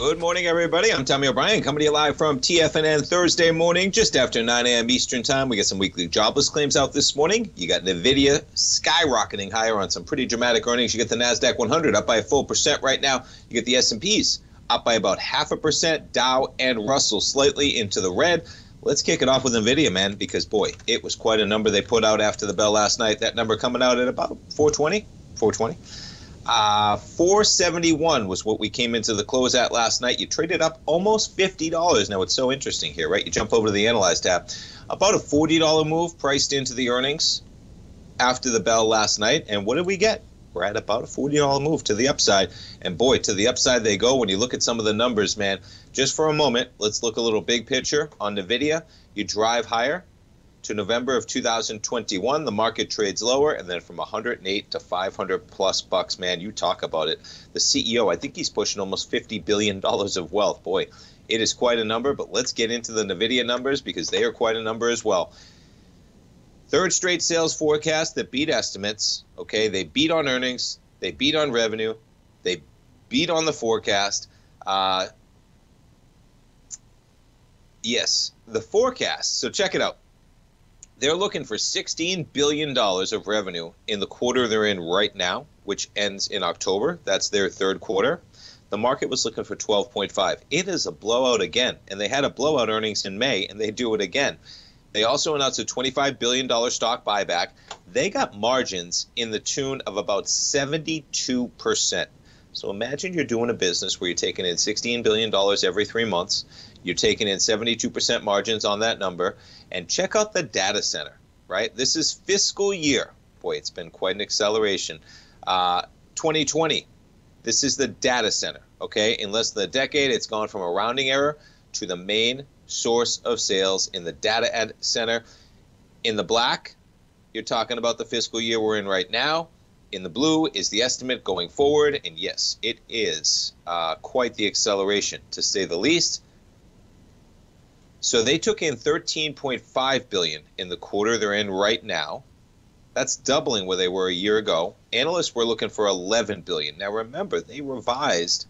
Good morning, everybody. I'm Tommy O'Brien, coming to you live from TFNN Thursday morning, just after 9 a.m. Eastern Time. We got some weekly jobless claims out this morning. You got NVIDIA skyrocketing higher on some pretty dramatic earnings. You get the NASDAQ 100 up by a full percent right now. You get the S&Ps up by about half a percent. Dow and Russell slightly into the red. Let's kick it off with NVIDIA, man, because, boy, it was quite a number they put out after the bell last night. That number coming out at about 420, 420. Uh, 471 was what we came into the close at last night. You traded up almost $50. Now, it's so interesting here, right? You jump over to the Analyze tab. About a $40 move priced into the earnings after the bell last night. And what did we get? We're at about a $40 move to the upside. And boy, to the upside they go when you look at some of the numbers, man. Just for a moment, let's look a little big picture on NVIDIA. You drive higher to November of 2021, the market trades lower, and then from 108 to 500 plus bucks, man, you talk about it. The CEO, I think he's pushing almost 50 billion dollars of wealth. Boy, it is quite a number. But let's get into the Nvidia numbers because they are quite a number as well. Third straight sales forecast that beat estimates. Okay, they beat on earnings, they beat on revenue, they beat on the forecast. Uh, yes, the forecast. So check it out they're looking for $16 billion of revenue in the quarter they're in right now, which ends in October. That's their third quarter. The market was looking for 12.5. It is a blowout again, and they had a blowout earnings in May, and they do it again. They also announced a $25 billion stock buyback. They got margins in the tune of about 72%. So imagine you're doing a business where you're taking in $16 billion every three months. You're taking in 72% margins on that number. And check out the data center, right? This is fiscal year. Boy, it's been quite an acceleration. Uh, 2020, this is the data center, okay? In less than a decade, it's gone from a rounding error to the main source of sales in the data center. In the black, you're talking about the fiscal year we're in right now. In the blue is the estimate going forward, and yes, it is uh, quite the acceleration, to say the least. So they took in 13.5 billion in the quarter they're in right now. That's doubling where they were a year ago. Analysts were looking for 11 billion. Now remember, they revised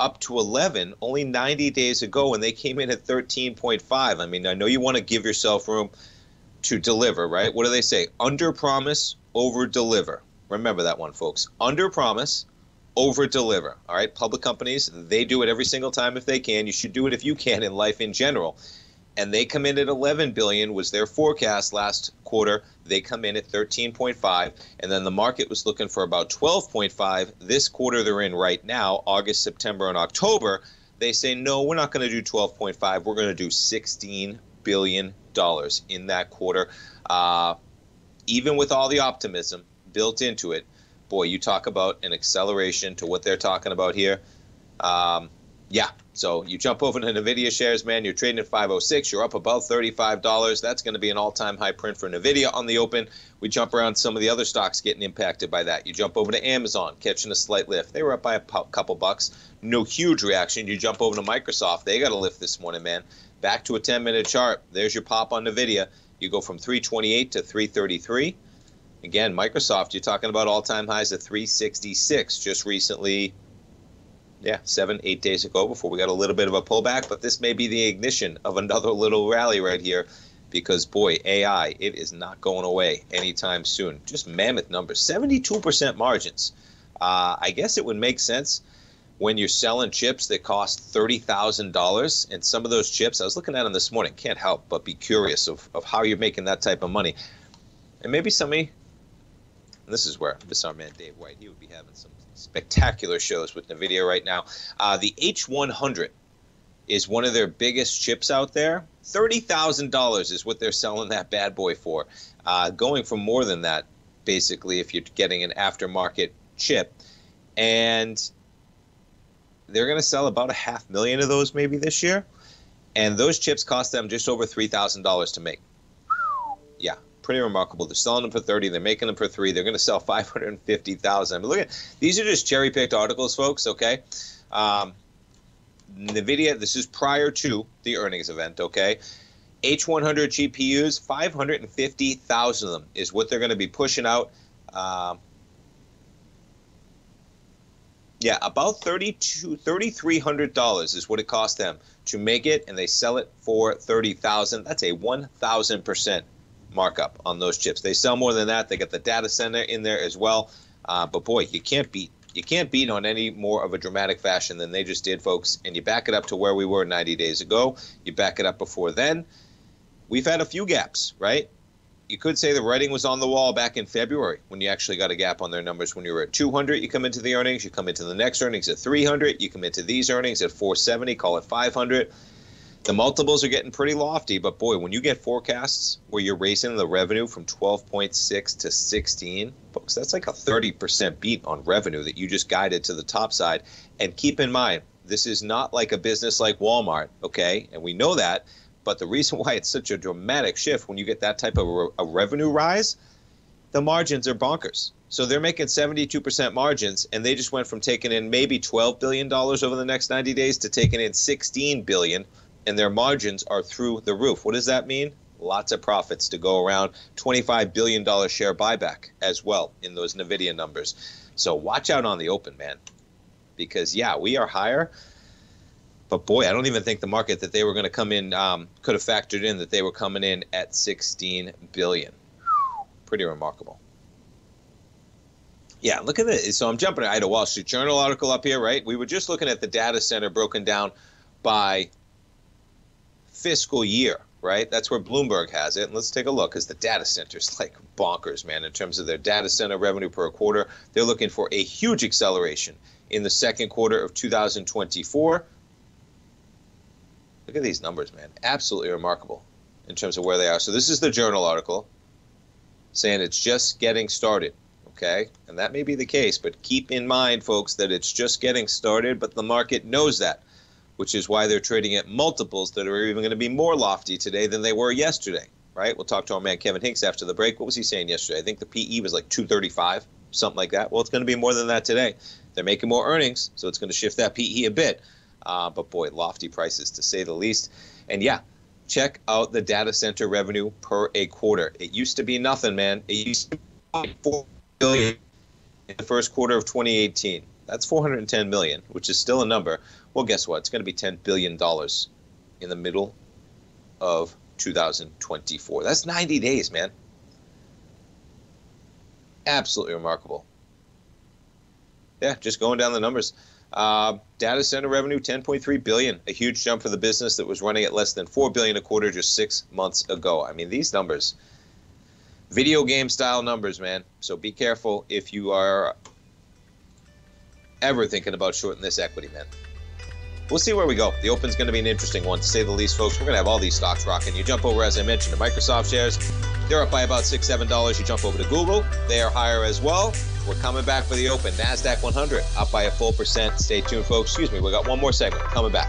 up to 11 only 90 days ago and they came in at 13.5. I mean, I know you want to give yourself room to deliver, right? What do they say? Under promise, over deliver. Remember that one, folks. Under promise, over deliver. All right, public companies, they do it every single time if they can. You should do it if you can in life in general and they come in at 11 billion was their forecast last quarter. They come in at 13.5 and then the market was looking for about 12.5 this quarter they're in right now august september and october. They say no we're not going to do 12.5 we're going to do 16 billion dollars in that quarter. Uh, even with all the optimism built into it boy you talk about an acceleration to what they're talking about here. Um, yeah. So you jump over to NVIDIA shares, man, you're trading at 506, you're up above $35. That's going to be an all time high print for NVIDIA on the open. We jump around some of the other stocks getting impacted by that. You jump over to Amazon, catching a slight lift. They were up by a couple bucks. No huge reaction. You jump over to Microsoft, they got a lift this morning, man. Back to a 10 minute chart. There's your pop on NVIDIA. You go from 328 to 333. Again, Microsoft, you're talking about all time highs of 366 just recently yeah, seven, eight days ago before we got a little bit of a pullback. But this may be the ignition of another little rally right here because, boy, AI, it is not going away anytime soon. Just mammoth numbers 72% margins. Uh, I guess it would make sense when you're selling chips that cost $30,000. And some of those chips, I was looking at them this morning, can't help but be curious of, of how you're making that type of money. And maybe somebody, this is where this our man Dave White, he would be having some spectacular shows with NVIDIA right now. Uh, the H100 is one of their biggest chips out there. $30,000 is what they're selling that bad boy for. Uh, going for more than that basically, if you're getting an aftermarket chip. And they're going to sell about a half million of those maybe this year. And those chips cost them just over $3,000 to make. Pretty remarkable. They're selling them for 30, they're making them for 3. They're going to sell 550,000. I mean, look at these are just cherry-picked articles, folks, okay? Um, NVIDIA, this is prior to the earnings event, okay? H100 GPUs, 550,000 of them is what they're going to be pushing out. Um, yeah, about thirty-two, thirty-three hundred dollars is what it cost them to make it, and they sell it for thirty thousand. That's a one thousand percent markup on those chips. They sell more than that. They get the data center in there as well. Uh, but boy, you can't beat you can't beat on any more of a dramatic fashion than they just did, folks. And you back it up to where we were 90 days ago. You back it up before then. We've had a few gaps, right? you could say the writing was on the wall back in February when you actually got a gap on their numbers. When you were at 200, you come into the earnings, you come into the next earnings at 300, you come into these earnings at 470, call it 500. The multiples are getting pretty lofty, but boy, when you get forecasts where you're raising the revenue from 12.6 to 16, folks, that's like a 30% beat on revenue that you just guided to the top side. And keep in mind, this is not like a business like Walmart, okay? And we know that but the reason why it's such a dramatic shift when you get that type of a, revenue rise, the margins are bonkers. So they're making 72% margins, and they just went from taking in maybe $12 billion over the next 90 days to taking in $16 billion, and their margins are through the roof. What does that mean? Lots of profits to go around. $25 billion share buyback as well in those NVIDIA numbers. So watch out on the open, man. Because, yeah, we are higher, but boy, I don't even think the market that they were going to come in um, could have factored in that they were coming in at 16 billion. Pretty remarkable. Yeah, look at this. So I'm jumping. I had a Wall Street Journal article up here, right? We were just looking at the data center broken down by fiscal year, right? That's where Bloomberg has it. And let's take a look because the data center's like bonkers, man, in terms of their data center revenue per quarter. They're looking for a huge acceleration in the second quarter of 2024 Look at these numbers, man. Absolutely remarkable in terms of where they are. So this is the journal article saying it's just getting started. Okay, and that may be the case, but keep in mind, folks, that it's just getting started, but the market knows that, which is why they're trading at multiples that are even going to be more lofty today than they were yesterday. Right? We'll talk to our man Kevin Hincks after the break. What was he saying yesterday? I think the PE was like 235, something like that. Well, it's going to be more than that today. They're making more earnings, so it's going to shift that PE a bit. Uh, but boy, lofty prices to say the least. And yeah, check out the data center revenue per a quarter. It used to be nothing, man. It used to be four billion in the first quarter of 2018. That's 410 million, which is still a number. Well, guess what? It's going to be 10 billion dollars in the middle of 2024. That's 90 days, man. Absolutely remarkable. Yeah, just going down the numbers. Uh, data center revenue 10.3 billion, a huge jump for the business that was running at less than 4 billion a quarter just six months ago. I mean, these numbers, video game style numbers, man. So be careful if you are ever thinking about shorting this equity, man. We'll see where we go. The Open's going to be an interesting one, to say the least, folks. We're going to have all these stocks rocking. You jump over, as I mentioned, to Microsoft shares. They're up by about six, seven dollars. You jump over to Google. They are higher as well. We're coming back for the open. NASDAQ 100 up by a full percent. Stay tuned, folks. Excuse me, we got one more segment coming back.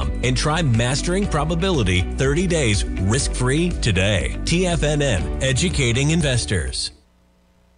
and try Mastering Probability 30 days risk free today. TFNN, educating investors.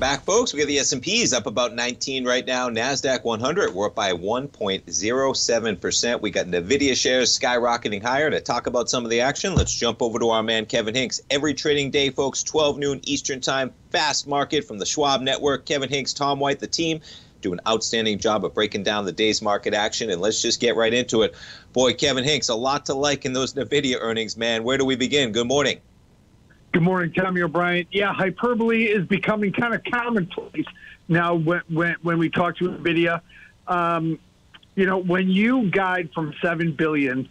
back, folks. We got the S&Ps up about 19 right now. Nasdaq 100 we're up by 1.07 percent. We got Nvidia shares skyrocketing higher. To talk about some of the action, let's jump over to our man Kevin Hincks. Every trading day, folks, 12 noon Eastern Time. Fast market from the Schwab Network. Kevin Hincks, Tom White, the team do an outstanding job of breaking down the day's market action. And let's just get right into it. Boy, Kevin Hincks, a lot to like in those Nvidia earnings, man. Where do we begin? Good morning. Good morning, Tommy O'Brien. Yeah, hyperbole is becoming kind of commonplace now when when, when we talk to NVIDIA. Um, you know, when you guide from seven billion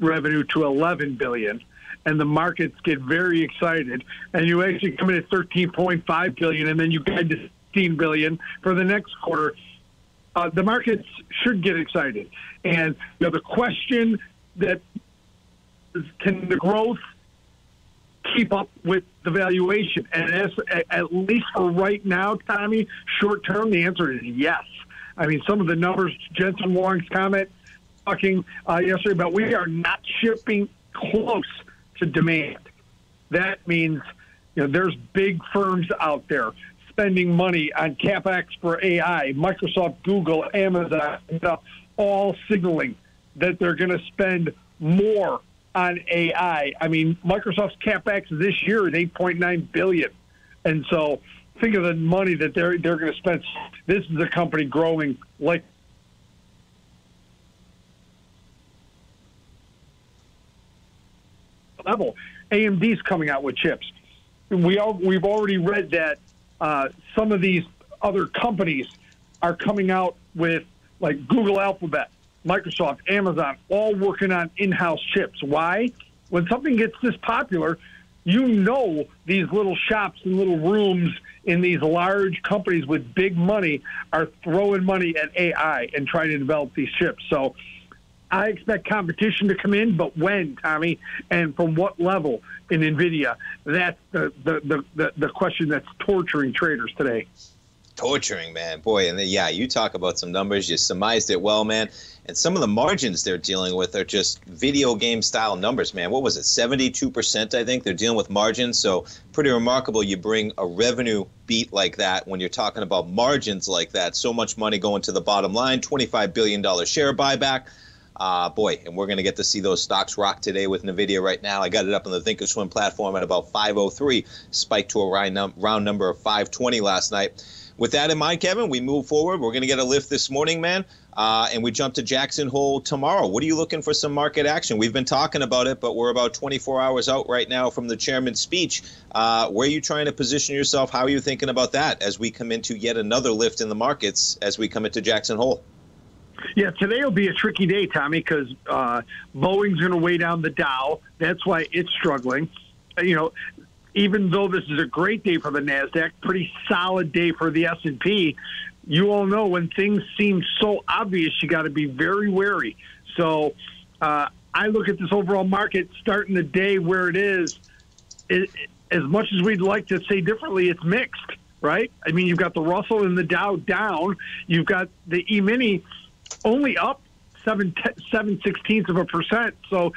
revenue to eleven billion, and the markets get very excited, and you actually come in at thirteen point five billion, and then you guide to sixteen billion for the next quarter, uh, the markets should get excited. And you know, the question that can the growth keep up with the valuation? And as, at least for right now, Tommy, short term, the answer is yes. I mean, some of the numbers, Jensen Huang's comment talking uh, yesterday about we are not shipping close to demand. That means you know there's big firms out there spending money on capex for AI, Microsoft, Google, Amazon, all signaling that they're going to spend more on AI. I mean, Microsoft's capex this year is 8.9 billion, and so think of the money that they're they're going to spend. This is a company growing like. Level, AMD's coming out with chips. We all, we've already read that uh, some of these other companies are coming out with like Google Alphabet Microsoft, Amazon, all working on in-house chips. Why? When something gets this popular, you know these little shops and little rooms in these large companies with big money are throwing money at AI and trying to develop these chips. So I expect competition to come in, but when, Tommy, and from what level in NVIDIA? That's the, the, the, the, the question that's torturing traders today torturing, man. Boy, and yeah, you talk about some numbers. You surmised it well, man. And some of the margins they're dealing with are just video game style numbers, man. What was it? 72%, I think. They're dealing with margins. So, pretty remarkable you bring a revenue beat like that when you're talking about margins like that. So much money going to the bottom line, $25 billion share buyback. Uh, boy, and we're going to get to see those stocks rock today with NVIDIA right now. I got it up on the Thinkorswim platform at about 503, spiked to a round number of 520 last night. With that in mind, Kevin, we move forward. We're going to get a lift this morning, man, uh, and we jump to Jackson Hole tomorrow. What are you looking for some market action? We've been talking about it, but we're about 24 hours out right now from the chairman's speech. Uh, where are you trying to position yourself? How are you thinking about that as we come into yet another lift in the markets as we come into Jackson Hole? Yeah, today will be a tricky day, Tommy, because uh, Boeing's going to weigh down the Dow. That's why it's struggling. You know, even though this is a great day for the Nasdaq, pretty solid day for the S and P. You all know when things seem so obvious, you got to be very wary. So uh, I look at this overall market starting the day where it is. It, as much as we'd like to say differently, it's mixed, right? I mean, you've got the Russell and the Dow down. You've got the E mini only up seven seven sixteenths of a percent. So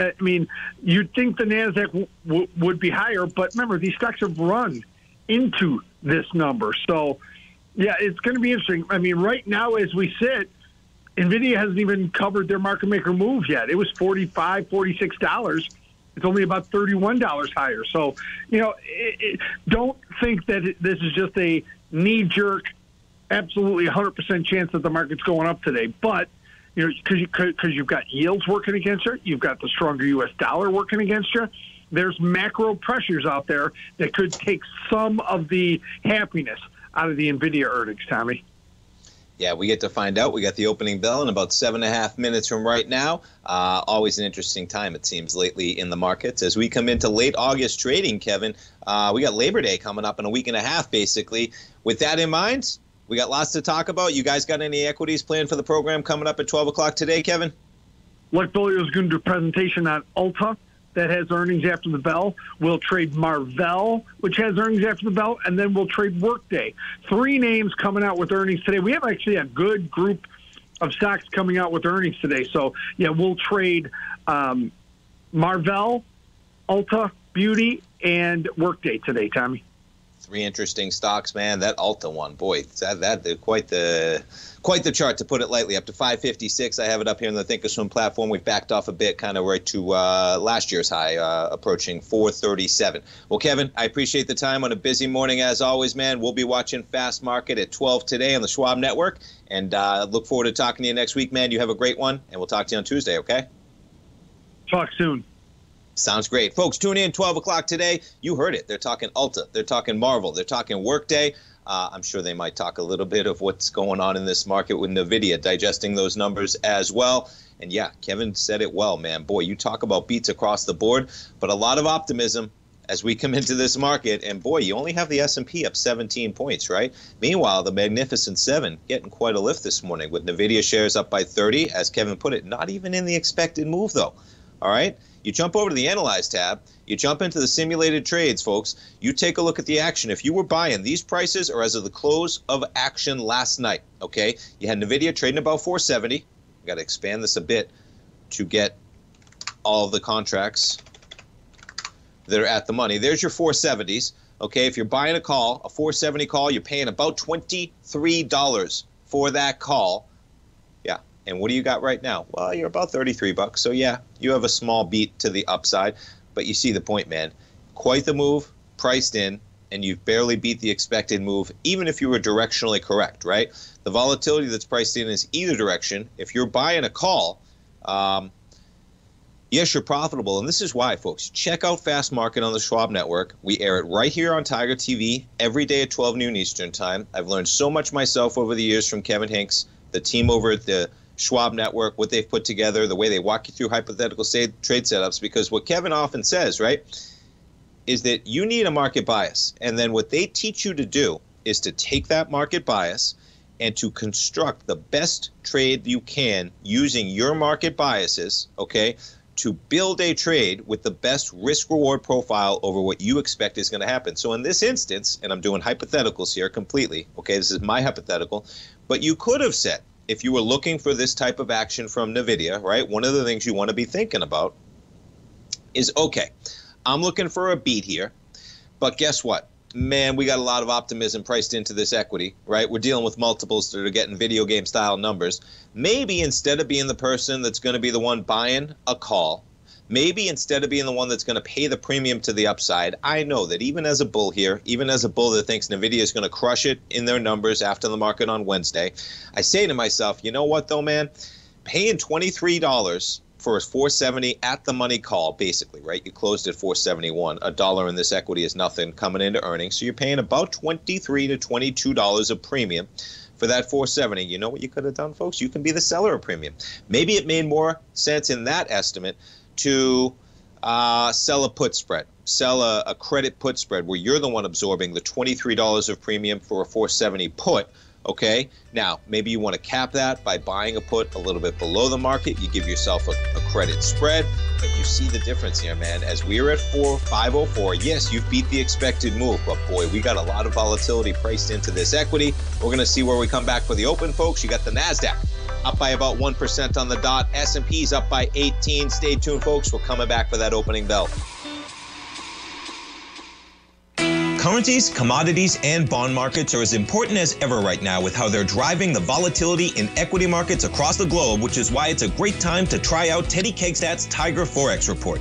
I mean, you'd think the Nasdaq w- w- would be higher, but remember these stocks have run into this number. So, yeah, it's going to be interesting. I mean, right now as we sit, Nvidia hasn't even covered their market maker move yet. It was $45, 46 dollars. It's only about thirty-one dollars higher. So, you know, it, it, don't think that this is just a knee-jerk, absolutely 100% chance that the market's going up today. But you know, because you, cause you've got yields working against you, you've got the stronger U.S. dollar working against you. There's macro pressures out there that could take some of the happiness out of the Nvidia earnings, Tommy. Yeah, we get to find out. We got the opening bell in about seven and a half minutes from right now. Uh, always an interesting time, it seems, lately in the markets. As we come into late August trading, Kevin, uh, we got Labor Day coming up in a week and a half, basically. With that in mind, we got lots to talk about. You guys got any equities planned for the program coming up at 12 o'clock today, Kevin? Bolio is going to do a presentation on Ulta that has earnings after the bell. We'll trade Marvell, which has earnings after the bell, and then we'll trade Workday. Three names coming out with earnings today. We have actually a good group of stocks coming out with earnings today. So, yeah, we'll trade um, Marvell, Ulta, Beauty, and Workday today, Tommy three interesting stocks, man. That Ulta one, boy, that that quite the quite the chart to put it lightly. Up to 556. I have it up here in the Thinkorswim platform. We've backed off a bit, kind of right to uh, last year's high, uh, approaching 437. Well, Kevin, I appreciate the time on a busy morning as always, man. We'll be watching Fast Market at 12 today on the Schwab Network, and uh, look forward to talking to you next week, man. You have a great one, and we'll talk to you on Tuesday. Okay. Talk soon. Sounds great. Folks, tune in 12 o'clock today. You heard it. They're talking Ulta. They're talking Marvell. They're talking Workday. Uh, I'm sure they might talk a little bit of what's going on in this market with NVIDIA, digesting those numbers as well. And yeah, Kevin said it well, man. Boy, you talk about beats across the board, but a lot of optimism as we come into this market. And boy, you only have the S&P up 17 points, right? Meanwhile, the Magnificent Seven getting quite a lift this morning with NVIDIA shares up by 30. As Kevin put it, not even in the expected move, though. All right? You jump over to the Analyze tab, you jump into the simulated trades, folks. You take a look at the action. If you were buying these prices or as of the close of action last night, okay, you had NVIDIA trading about 470. got to expand this a bit to get all the contracts that are at the money. There's your 470s. Okay, if you're buying a call, a 470 call, you're paying about $23 for that call. And what do you got right now? Well, you're about 33 bucks. So yeah, you have a small beat to the upside, but you see the point, man. Quite the move, priced in, and you've barely beat the expected move, even if you were directionally correct, right? The volatility that's priced in is either direction. If you're buying a call, um, yes, you're profitable. And this is why, folks. Check out Fast Market on the Schwab Network. We air it right here on Tiger TV every day at 12 noon Eastern Time. I've learned so much myself over the years from Kevin Hincks, the team over at the Schwab Network, what they've put together, the way they walk you through hypothetical trade setups. Because what Kevin often says, right, is that you need a market bias. And then what they teach you to do is to take that market bias and to construct the best trade you can using your market biases, okay, to build a trade with the best risk reward profile over what you expect is going to happen. So in this instance, and I'm doing hypotheticals here completely, okay, this is my hypothetical, but you could have said, if you were looking for this type of action from NVIDIA, right, one of the things you want to be thinking about is okay, I'm looking for a beat here, but guess what? Man, we got a lot of optimism priced into this equity, right? We're dealing with multiples that are getting video game style numbers. Maybe instead of being the person that's going to be the one buying a call, maybe instead of being the one that's going to pay the premium to the upside, I know that even as a bull here, even as a bull that thinks Nvidia is going to crush it in their numbers after the market on Wednesday, I say to myself, you know what though, man, paying twenty three dollars for a 470 at the money call, basically, right? You closed at 471. A dollar in this equity is nothing coming into earnings, so you're paying about 23 to 22 dollars a premium for that 470. You know what you could have done, folks? You can be the seller of premium. Maybe it made more sense in that estimate to uh, sell a put spread, sell a, a credit put spread where you're the one absorbing the $23 of premium for a 470 put Okay. Now, maybe you want to cap that by buying a put a little bit below the market. You give yourself a, a credit spread, but you see the difference here, man. As we are at four five oh four, yes, you've beat the expected move, but boy, we got a lot of volatility priced into this equity. We're going to see where we come back for the open, folks. You got the Nasdaq up by about one percent on the dot. S&P's up by 18. Stay tuned, folks. We're coming back for that opening bell. Currencies, commodities, and bond markets are as important as ever right now with how they're driving the volatility in equity markets across the globe, which is why it's a great time to try out Teddy Kegstat's Tiger Forex Report.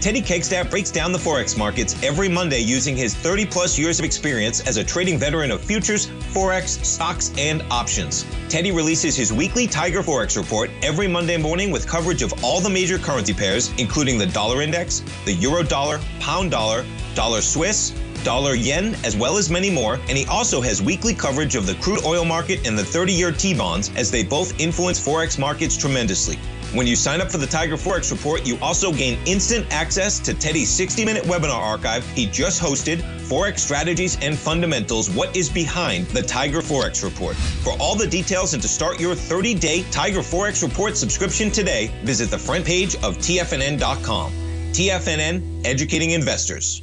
Teddy Kegstat breaks down the Forex markets every Monday using his 30 plus years of experience as a trading veteran of futures, Forex, stocks, and options. Teddy releases his weekly Tiger Forex report every Monday morning with coverage of all the major currency pairs, including the dollar index, the euro dollar, pound dollar, dollar Swiss, dollar yen, as well as many more, and he also has weekly coverage of the crude oil market and the 30 year T bonds, as they both influence Forex markets tremendously. When you sign up for the Tiger Forex Report, you also gain instant access to Teddy's 60 minute webinar archive he just hosted Forex Strategies and Fundamentals What is Behind the Tiger Forex Report. For all the details and to start your 30 day Tiger Forex Report subscription today, visit the front page of TFNN.com. TFNN, educating investors.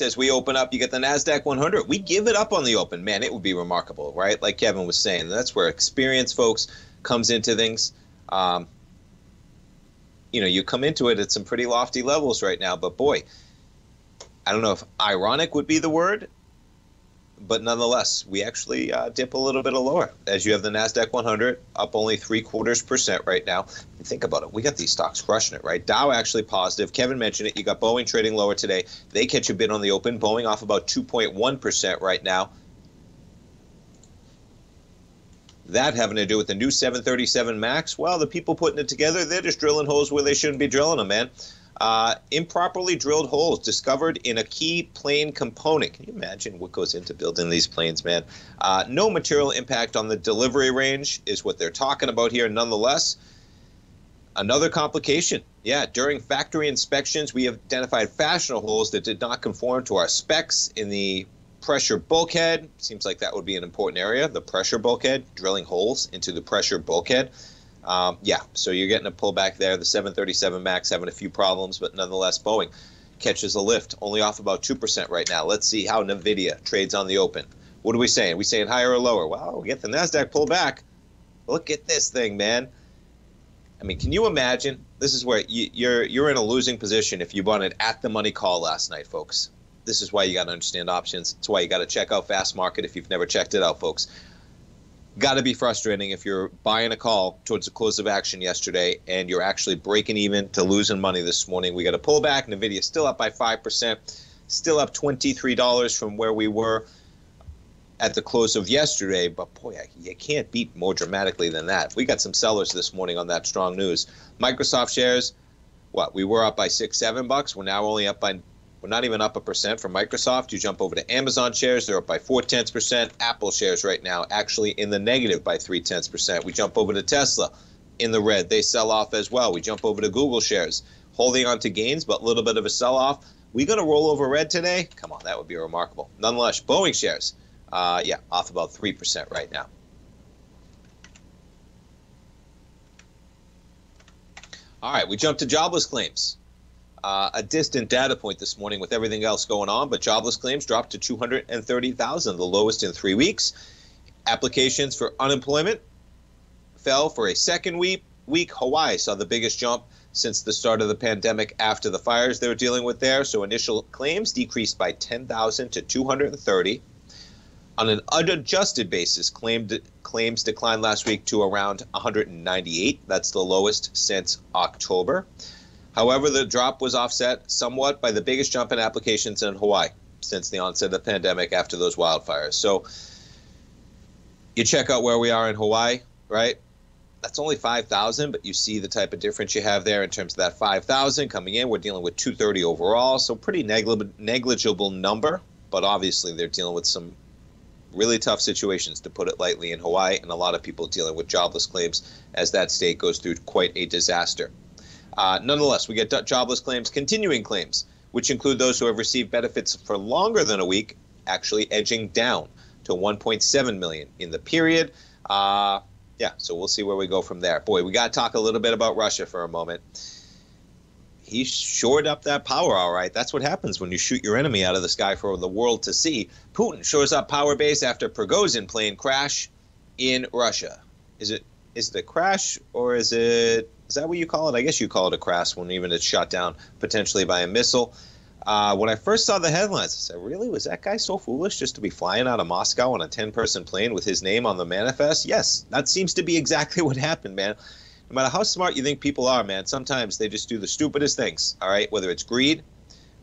As we open up, you get the NASDAQ 100. We give it up on the open. Man, it would be remarkable, right? Like Kevin was saying, that's where experience, folks, comes into things. Um, you know, you come into it at some pretty lofty levels right now, but boy, I don't know if ironic would be the word, but nonetheless, we actually uh, dip a little bit lower as you have the Nasdaq 100 up only three quarters percent right now. And think about it, we got these stocks crushing it, right? Dow actually positive. Kevin mentioned it. You got Boeing trading lower today. They catch a bid on the open. Boeing off about 2.1 percent right now. That having to do with the new 737 Max. Well, the people putting it together, they're just drilling holes where they shouldn't be drilling them, man. Uh, improperly drilled holes discovered in a key plane component. Can you imagine what goes into building these planes, man? Uh, no material impact on the delivery range is what they're talking about here. Nonetheless, another complication. Yeah, during factory inspections, we identified fastener holes that did not conform to our specs in the pressure bulkhead. Seems like that would be an important area. The pressure bulkhead, drilling holes into the pressure bulkhead. Um, yeah, so you're getting a pullback there. The 737 MAX having a few problems, but nonetheless, Boeing catches a lift, only off about 2% right now. Let's see how NVIDIA trades on the open. What are we saying? We saying higher or lower? Well, we get the NASDAQ pull back. Look at this thing, man. I mean, can you imagine? This is where you, you're you're in a losing position if you bought an at the money call last night, folks. This is why you got to understand options. It's why you got to check out Fast Market if you've never checked it out, folks got to be frustrating if you're buying a call towards the close of action yesterday and you're actually breaking even to losing money this morning. We got a pullback. Nvidia still up by five percent, still up twenty three dollars from where we were at the close of yesterday. But boy, you can't beat more dramatically than that. We got some sellers this morning on that strong news. Microsoft shares, what we were up by six seven bucks. We're now only up by we're not even up a percent from Microsoft. You jump over to Amazon shares, they're up by four tenths percent. Apple shares right now actually in the negative by three tenths percent. We jump over to Tesla in the red. They sell off as well. We jump over to Google shares, holding on to gains, but a little bit of a sell off. We going to roll over red today? Come on, that would be remarkable. Nonetheless, Boeing shares, uh, yeah, off about 3% right now. All right, we jump to jobless claims uh, a distant data point this morning with everything else going on, but jobless claims dropped to 230,000, the lowest in three weeks. Applications for unemployment fell for a second week. Week Hawaii saw the biggest jump since the start of the pandemic after the fires they were dealing with there. So initial claims decreased by 10,000 to 230. On an unadjusted basis, claimed, claims declined last week to around 198. That's the lowest since October. However, the drop was offset somewhat by the biggest jump in applications in Hawaii since the onset of the pandemic after those wildfires. So you check out where we are in Hawaii, right? That's only 5,000, but you see the type of difference you have there in terms of that 5,000 coming in. We're dealing with 230 overall, so pretty negligible number, but obviously they're dealing with some really tough situations, to put it lightly, in Hawaii, and a lot of people dealing with jobless claims as that state goes through quite a disaster. Uh, nonetheless, we get jobless claims, continuing claims, which include those who have received benefits for longer than a week, actually edging down to 1.7 million in the period. Uh, yeah, so we'll see where we go from there. Boy, we got to talk a little bit about Russia for a moment. He shored up that power, all right. That's what happens when you shoot your enemy out of the sky for the world to see. Putin shores up power base after Prigozhin plane crash in Russia. Is it is it a crash or is it is that what you call it? I guess you call it a crash when even it's shot down potentially by a missile. Uh, when I first saw the headlines, I said, "Really? Was that guy so foolish just to be flying out of Moscow on a ten-person plane with his name on the manifest?" Yes, that seems to be exactly what happened, man. No matter how smart you think people are, man, sometimes they just do the stupidest things. All right, whether it's greed,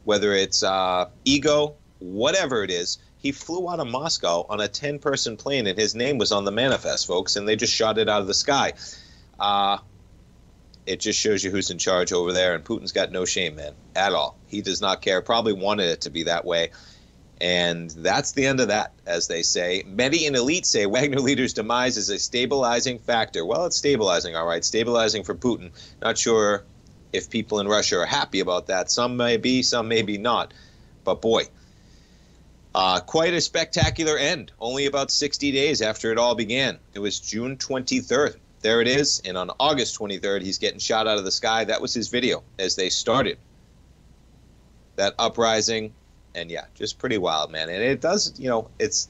whether it's uh, ego, whatever it is. He flew out of Moscow on a ten-person plane, and his name was on the manifest, folks, and they just shot it out of the sky. Uh, it just shows you who's in charge over there. And Putin's got no shame, man, at all. He does not care. Probably wanted it to be that way. And that's the end of that, as they say. Many in elite say Wagner leader's demise is a stabilizing factor. Well, it's stabilizing, all right. Stabilizing for Putin. Not sure if people in Russia are happy about that. Some may be, some maybe not. But boy, uh, quite a spectacular end, only about 60 days after it all began. It was June 23rd there it is. And on August 23rd, he's getting shot out of the sky. That was his video as they started that uprising. And yeah, just pretty wild, man. And it does, you know, it's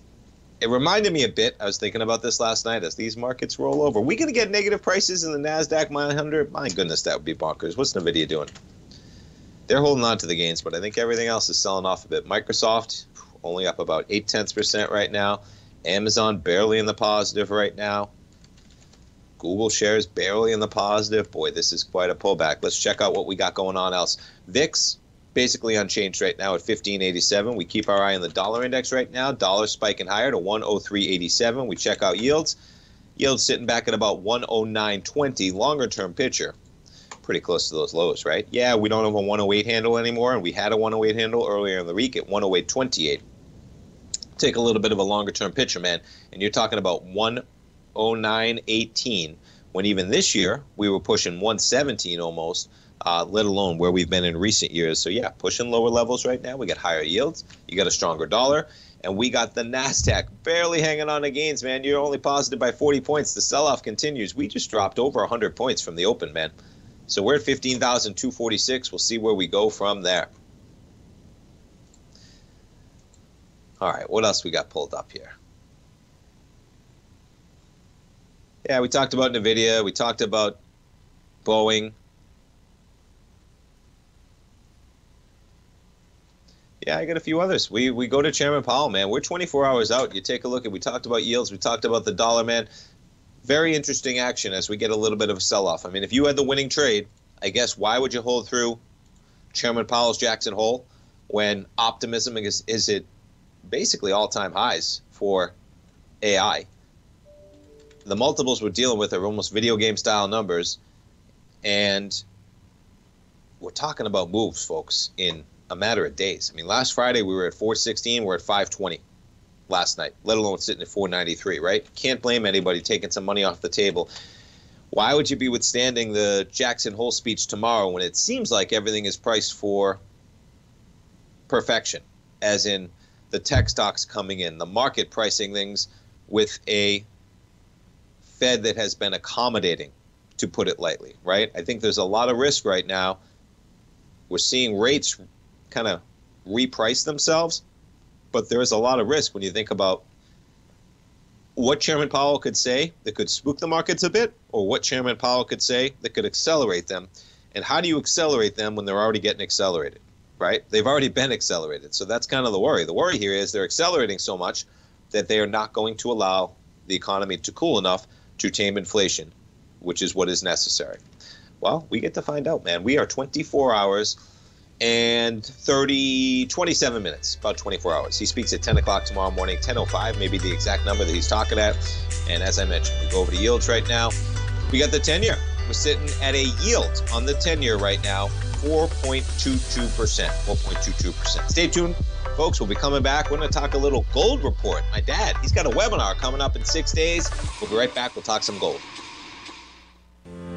it reminded me a bit. I was thinking about this last night as these markets roll over. Are We going to get negative prices in the Nasdaq 100? My goodness, that would be bonkers. What's Nvidia doing? They're holding on to the gains, but I think everything else is selling off a bit. Microsoft only up about eight tenths percent right now. Amazon barely in the positive right now. Google shares barely in the positive. Boy, this is quite a pullback. Let's check out what we got going on else. VIX basically unchanged right now at 1587. We keep our eye on the dollar index right now. Dollar spiking higher to 103.87. We check out yields. Yields sitting back at about 109.20. Longer term picture. Pretty close to those lows, right? Yeah, we don't have a 108 handle anymore, and we had a 108 handle earlier in the week at 108.28. Take a little bit of a longer term picture, man, and you're talking about 109.18 when even this year we were pushing 117 almost uh, let alone where we've been in recent years. So yeah, pushing lower levels right now. We got higher yields. You got a stronger dollar, and we got the Nasdaq barely hanging on to gains, man. You're only positive by 40 points. The sell-off continues. We just dropped over 100 points from the open, man. So we're at 15,246. We'll see where we go from there. All right, what else we got pulled up here? Yeah, we talked about Nvidia. We talked about Boeing. Yeah, I got a few others. We we go to Chairman Powell, man. We're 24 hours out. You take a look at. We talked about yields. We talked about the dollar, man. Very interesting action as we get a little bit of a sell-off. I mean, if you had the winning trade, I guess why would you hold through Chairman Powell's Jackson Hole when optimism is is it basically all-time highs for AI? The multiples we're dealing with are almost video game style numbers, and we're talking about moves, folks, in a matter of days. I mean, last Friday we were at 416, we're at 520 last night, let alone sitting at 493, right? Can't blame anybody taking some money off the table. Why would you be withstanding the Jackson Hole speech tomorrow when it seems like everything is priced for perfection, as in the tech stocks coming in, the market pricing things with a Fed that has been accommodating, to put it lightly, right? I think there's a lot of risk right now. We're seeing rates kind of reprice themselves. But there is a lot of risk when you think about what Chairman Powell could say that could spook the markets a bit, or what Chairman Powell could say that could accelerate them. And how do you accelerate them when they're already getting accelerated, right? They've already been accelerated. So that's kind of the worry. The worry here is they're accelerating so much that they are not going to allow the economy to cool enough to tame inflation, which is what is necessary. Well, we get to find out, man. We are 24 hours and 30, 27 minutes, about 24 hours. He speaks at 10 o'clock tomorrow morning, 10.05, maybe the exact number that he's talking at. And as I mentioned, we go over to yields right now. We got the 10 year. We're sitting at a yield on the 10 year right now, 4.22%. 4.22%. Stay tuned, folks. We'll be coming back. We're going to talk a little gold report. My dad, he's got a webinar coming up in six days. We'll be right back. We'll talk some gold.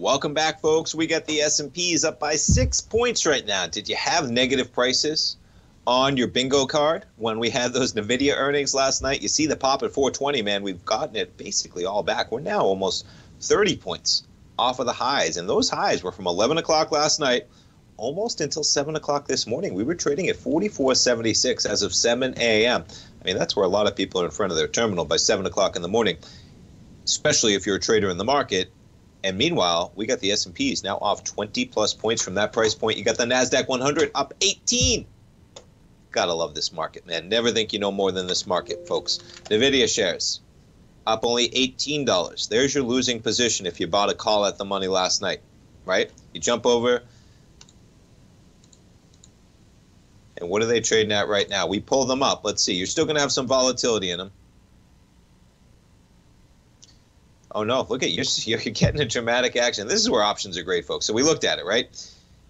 Welcome back, folks. We got the S&Ps up by six points right now. Did you have negative prices on your bingo card when we had those NVIDIA earnings last night? You see the pop at 420, man. We've gotten it basically all back. We're now almost 30 points off of the highs, and those highs were from 11 o'clock last night almost until 7 o'clock this morning. We were trading at 44.76 as of 7 a.m. I mean, that's where a lot of people are in front of their terminal by 7 o'clock in the morning, especially if you're a trader in the market and meanwhile, we got the S&Ps now off 20 plus points from that price point. You got the Nasdaq 100 up 18. Gotta love this market, man. Never think you know more than this market, folks. Nvidia shares up only $18. There's your losing position if you bought a call at the money last night, right? You jump over. And what are they trading at right now? We pull them up. Let's see. You're still going to have some volatility in them. Oh no! Look at you. You're getting a dramatic action. This is where options are great, folks. So we looked at it, right?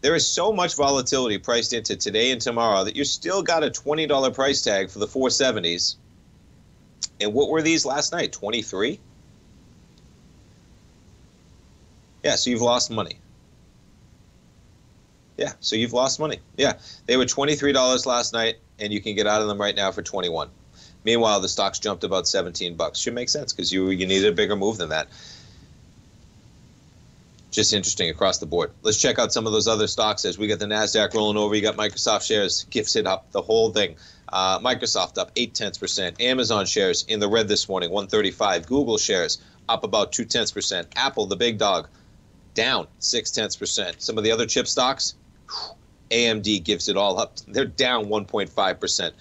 There is so much volatility priced into today and tomorrow that you still got a twenty dollar price tag for the 470s. And what were these last night? Twenty three. Yeah, so you've lost money. Yeah, so you've lost money. Yeah, they were twenty three dollars last night, and you can get out of them right now for twenty one. Meanwhile, the stocks jumped about 17 bucks. Should make sense because you you needed a bigger move than that. Just interesting across the board. Let's check out some of those other stocks as we got the Nasdaq rolling over. You got Microsoft shares gifted up the whole thing. Uh, Microsoft up eight tenths percent. Amazon shares in the red this morning, 135. Google shares up about two tenths percent. Apple, the big dog, down six tenths percent. Some of the other chip stocks, AMD gives it all up. They're down 1.5 percent.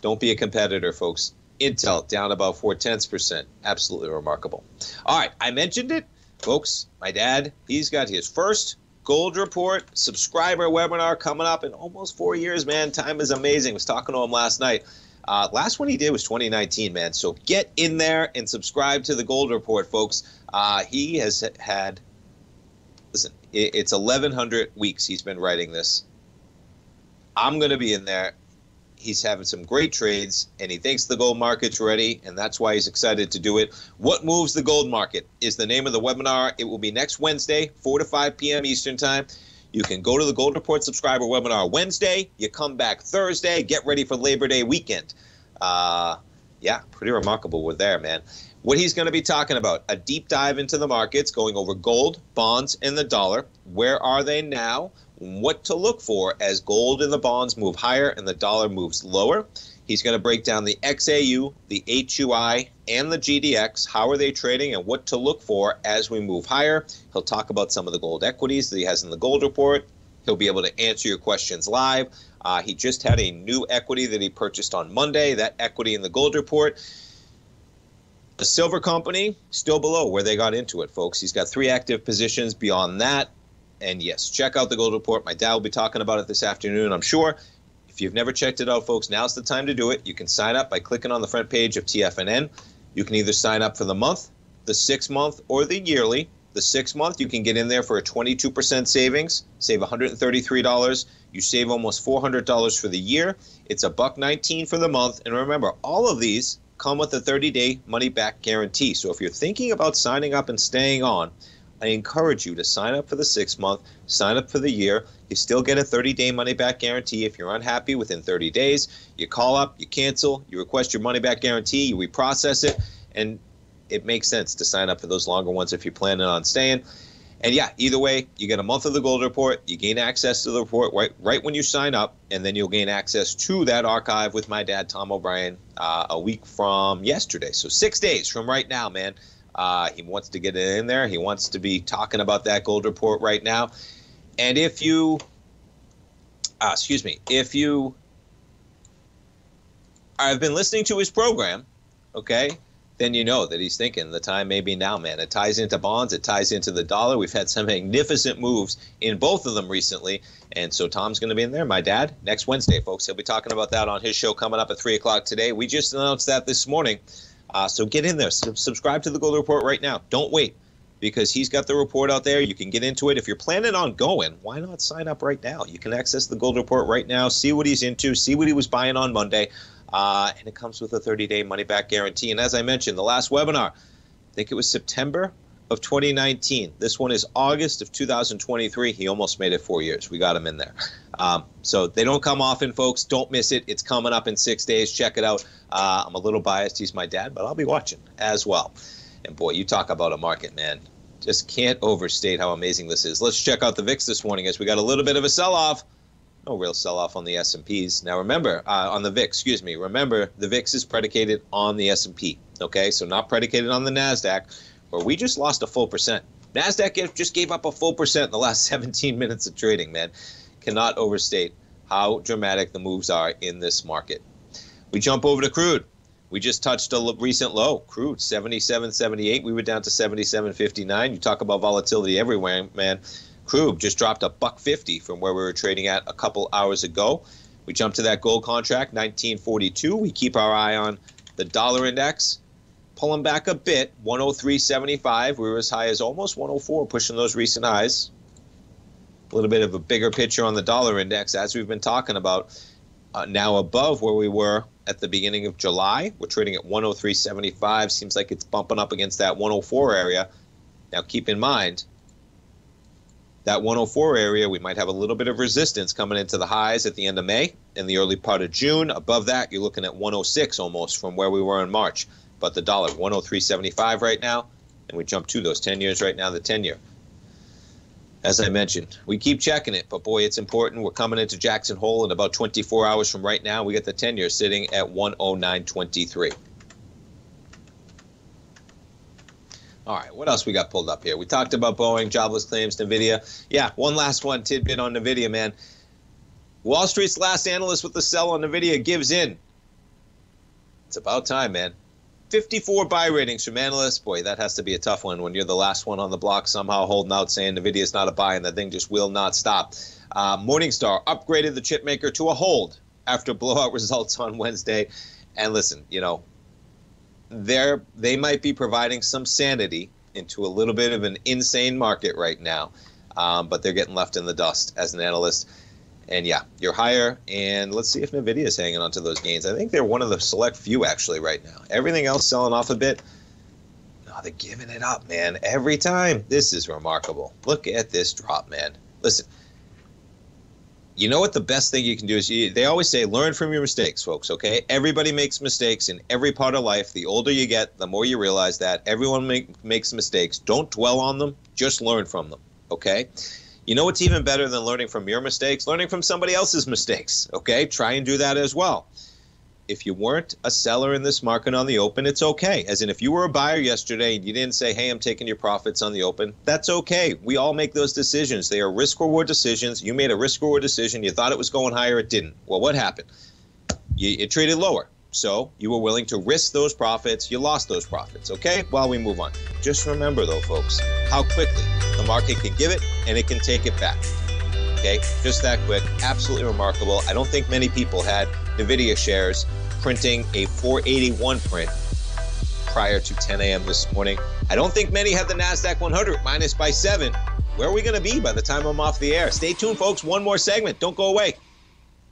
Don't be a competitor, folks. Intel down about four tenths percent. Absolutely remarkable. All right, I mentioned it, folks. My dad, he's got his first gold report subscriber webinar coming up in almost four years, man. Time is amazing. I was talking to him last night. Uh, last one he did was 2019, man. So get in there and subscribe to the gold report, folks. Uh, he has had, listen, it's 1,100 weeks he's been writing this. I'm going to be in there he's having some great trades and he thinks the gold market's ready and that's why he's excited to do it. What moves the gold market is the name of the webinar. It will be next wednesday 4 to 5 p.m eastern time. You can go to the gold report subscriber webinar wednesday. You come back thursday. Get ready for labor day weekend. Uh, yeah pretty remarkable we're there man. What he's going to be talking about a deep dive into the markets going over gold bonds and the dollar. Where are they now what to look for as gold and the bonds move higher and the dollar moves lower. He's going to break down the XAU, the HUI, and the GDX. How are they trading and what to look for as we move higher? He'll talk about some of the gold equities that he has in the gold report. He'll be able to answer your questions live. Uh, he just had a new equity that he purchased on Monday, that equity in the gold report. The silver company still below where they got into it, folks. He's got three active positions. Beyond that, and yes, check out the Gold Report. My dad will be talking about it this afternoon, I'm sure. If you've never checked it out, folks, now's the time to do it. You can sign up by clicking on the front page of TFNN. You can either sign up for the month, the six month, or the yearly. The six month, you can get in there for a 22% savings, save $133. You save almost $400 for the year. It's a buck 19 for the month. And remember, all of these come with a 30 day money back guarantee. So if you're thinking about signing up and staying on, I encourage you to sign up for the six month, sign up for the year. You still get a 30 day money back guarantee. If you're unhappy within 30 days, you call up, you cancel, you request your money back guarantee, you reprocess it, and it makes sense to sign up for those longer ones if you're planning on staying. And yeah, either way, you get a month of the gold report. You gain access to the report right, right when you sign up, and then you'll gain access to that archive with my dad, Tom O'Brien, uh, a week from yesterday. So six days from right now, man. Uh, he wants to get it in there. He wants to be talking about that gold report right now. And if you, uh, excuse me, if you, I've been listening to his program, okay, then you know that he's thinking the time may be now, man. It ties into bonds, it ties into the dollar. We've had some magnificent moves in both of them recently. And so Tom's going to be in there. My dad, next Wednesday, folks. He'll be talking about that on his show coming up at 3 o'clock today. We just announced that this morning. Uh, so get in there. subscribe to the Gold Report right now. Don't wait because he's got the report out there. You can get into it. If you're planning on going, why not sign up right now? You can access the Gold Report right now, see what he's into, see what he was buying on Monday. Uh, and it comes with a 30 day money back guarantee. And as I mentioned, the last webinar, I think it was September of 2019. This one is August of 2023. He almost made it four years. We got him in there. Um, so they don't come often, folks. Don't miss it. It's coming up in six days. Check it out. Uh, I'm a little biased. He's my dad, but I'll be watching as well. And boy, you talk about a market, man. Just can't overstate how amazing this is. Let's check out the VIX this morning as we got a little bit of a sell off no real sell-off on the S&Ps. Now remember, uh, on the VIX, excuse me, remember the VIX is predicated on the S&P, okay? So not predicated on the NASDAQ, where we just lost a full percent. NASDAQ just gave up a full percent in the last 17 minutes of trading, man. Cannot overstate how dramatic the moves are in this market. We jump over to crude. We just touched a recent low. Crude 77.78. We were down to 77.59. You talk about volatility everywhere, man. Crude just dropped a buck fifty from where we were trading at a couple hours ago. We jump to that gold contract, 1942. We keep our eye on the dollar index, pulling back a bit, 103.75. We were as high as almost 104, pushing those recent highs. A little bit of a bigger picture on the dollar index, as we've been talking about. Uh, now above where we were at the beginning of July. We're trading at 103.75. Seems like it's bumping up against that 104 area. Now keep in mind, that 104 area, we might have a little bit of resistance coming into the highs at the end of May and the early part of June. Above that, you're looking at 106 almost from where we were in March. But the dollar, 103.75 right now, and we jump to those 10 years right now, the 10 year. As I mentioned, we keep checking it, but boy, it's important. We're coming into Jackson Hole in about 24 hours from right now. We got the 10 year sitting at 109.23. All right, what else we got pulled up here? We talked about Boeing, jobless claims, NVIDIA. Yeah, one last one tidbit on NVIDIA, man. Wall Street's last analyst with the sell on NVIDIA gives in. It's about time, man. 54 buy ratings from analysts. Boy, that has to be a tough one when you're the last one on the block somehow holding out saying NVIDIA is not a buy and the thing just will not stop. Uh, Morningstar upgraded the chipmaker to a hold after blowout results on Wednesday. And listen, you know, they're they might be providing some sanity into a little bit of an insane market right now, um, but they're getting left in the dust as an analyst. And yeah, you're higher, and let's see if Nvidia is hanging on to those gains. I think they're one of the select few actually right now. Everything else selling off a bit. No, they're giving it up, man. Every time. This is remarkable. Look at this drop, man. Listen, you know what the best thing you can do is you, they always say learn from your mistakes folks okay everybody makes mistakes in every part of life the older you get the more you realize that everyone make, makes mistakes don't dwell on them just learn from them okay you know what's even better than learning from your mistakes learning from somebody else's mistakes okay try and do that as well if you weren't a seller in this market on the open, it's okay. As in, if you were a buyer yesterday and you didn't say, hey, I'm taking your profits on the open, that's okay. We all make those decisions. They are risk reward decisions. You made a risk reward decision. You thought it was going higher, it didn't. Well, what happened? You, it traded lower. So you were willing to risk those profits. You lost those profits. Okay? While we move on. Just remember, though, folks, how quickly the market can give it and it can take it back. Okay? Just that quick. Absolutely remarkable. I don't think many people had NVIDIA shares printing a 481 print prior to 10 a.m. this morning. I don't think many had the NASDAQ 100 minus by seven. Where are we going to be by the time I'm off the air? Stay tuned, folks. One more segment. Don't go away.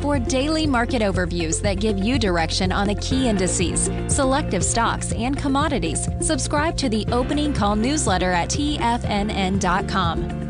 For daily market overviews that give you direction on the key indices, selective stocks, and commodities, subscribe to the Opening Call newsletter at tfnn.com.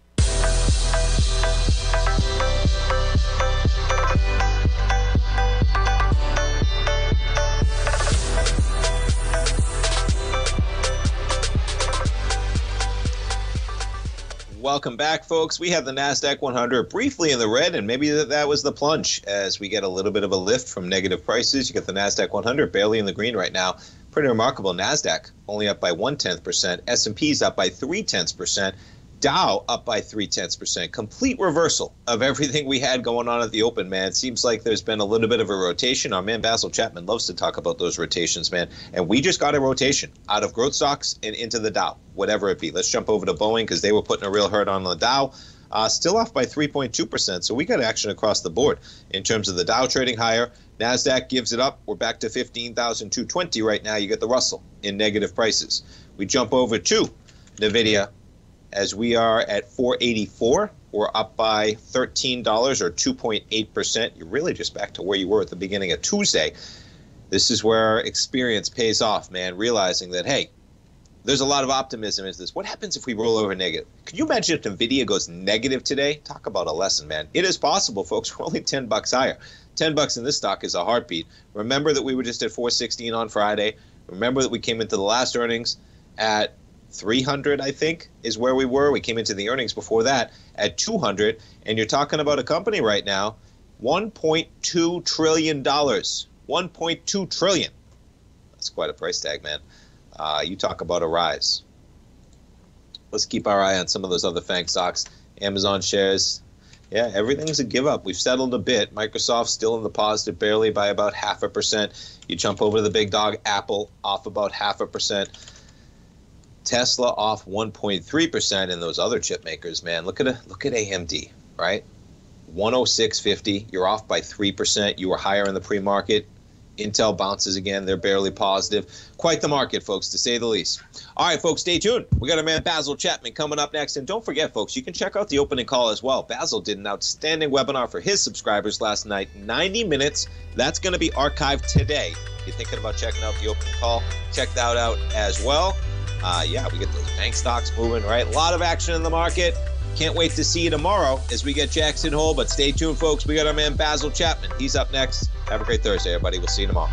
Welcome back, folks. We have the NASDAQ 100 briefly in the red, and maybe that, was the plunge as we get a little bit of a lift from negative prices. You get the NASDAQ 100 barely in the green right now. Pretty remarkable. NASDAQ only up by one tenth percent. S&P's up by three tenths percent. Dow up by three tenths percent. Complete reversal of everything we had going on at the open, man. It seems like there's been a little bit of a rotation. Our man Basil Chapman loves to talk about those rotations, man. And we just got a rotation out of growth stocks and into the Dow, whatever it be. Let's jump over to Boeing because they were putting a real hurt on the Dow. Uh, still off by 3.2%. So we got action across the board in terms of the Dow trading higher. NASDAQ gives it up. We're back to 15,220 right now. You get the Russell in negative prices. We jump over to NVIDIA as we are at 484 we're up by $13 or 2.8% you're really just back to where you were at the beginning of tuesday. This is where experience pays off man realizing that hey there's a lot of optimism Is this. What happens if we roll over negative? Can you imagine if nvidia goes negative today? Talk about a lesson man. It is possible folks. We're only 10 bucks higher. 10 bucks in this stock is a heartbeat. Remember that we were just at 416 on friday. Remember that we came into the last earnings at 300, I think, is where we were. We came into the earnings before that at 200, and you're talking about a company right now, 1.2 trillion dollars. 1.2 trillion. That's quite a price tag, man. Uh, you talk about a rise. Let's keep our eye on some of those other FANG stocks. Amazon shares, yeah, everything's a give up. We've settled a bit. Microsoft still in the positive, barely by about half a percent. You jump over to the big dog, Apple off about half a percent. Tesla off 1.3 percent, and those other chip makers, man, look at a, look at AMD, right? 106.50. You're off by three percent. You were higher in the pre-market. Intel bounces again. They're barely positive. Quite the market, folks, to say the least. All right, folks, stay tuned. We got our man Basil Chapman coming up next. And don't forget, folks, you can check out the opening call as well. Basil did an outstanding webinar for his subscribers last night, 90 minutes. That's going to be archived today. If you're thinking about checking out the opening call, check that out as well. Uh, yeah, we get those bank stocks moving, right? A lot of action in the market. Can't wait to see you tomorrow as we get Jackson Hole. But stay tuned, folks. We got our man Basil Chapman. He's up next. Have a great Thursday, everybody. We'll see you tomorrow.